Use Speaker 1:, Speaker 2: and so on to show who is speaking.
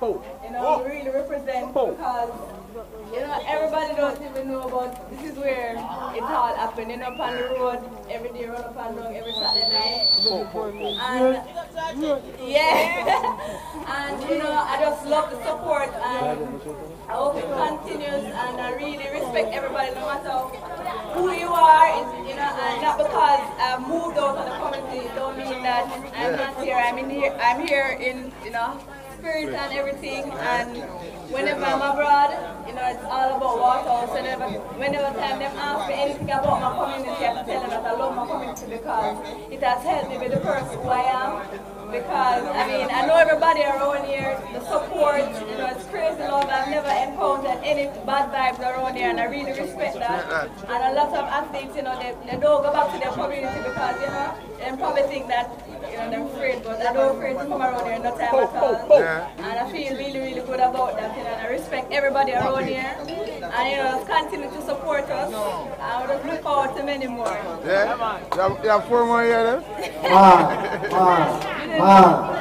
Speaker 1: you know, really represent because, you know, everybody don't even know about this is where it all happened, you know, up on the road, every day, run up and down, every Saturday night. And, yeah, and, you know, I just love the support and I hope it continues and I really respect everybody no matter who you are, you know, and not because I've moved I'm not here. I'm in here, I'm here in, you know, spirit and everything. And whenever I'm abroad, you know, it's all about Waterhouse. Whenever, whenever time them ask me anything about my community, I have to tell them that I love my community because it has helped me be the person who I am. Because, I mean, I know everybody around here, the support, you know, it's crazy love. I've never encountered any bad vibes around here, and I really respect that. And a lot of athletes, you know, they, they don't go back to their community because, you know, they probably think that, you know, they're afraid, but I don't afraid to come around here no time at all. And I feel really, really good about that, you know, and I respect everybody around here. And, you know, continue to support us. I would look forward to many more.
Speaker 2: Yeah? You have, you have four more years then?
Speaker 3: Man, man, man.